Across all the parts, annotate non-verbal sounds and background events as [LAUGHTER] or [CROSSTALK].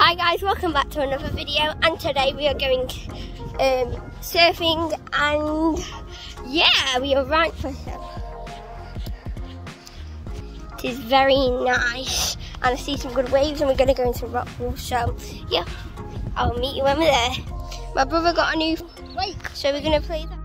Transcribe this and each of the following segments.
Hi guys, welcome back to another video and today we are going um, surfing and yeah, we are right for him. It is very nice and I see some good waves and we're going to go into rock wall so yeah, I'll meet you when we're there. My brother got a new wake so we're going to play that.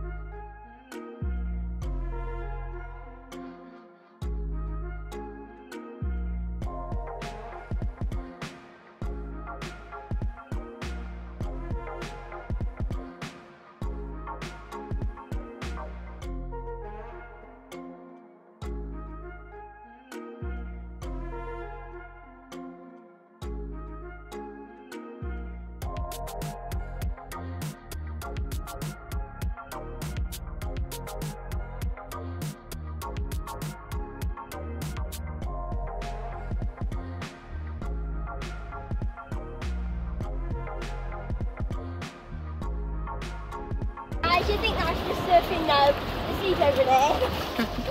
Actually think that's just surfing now. The sea's over there. [LAUGHS]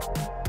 you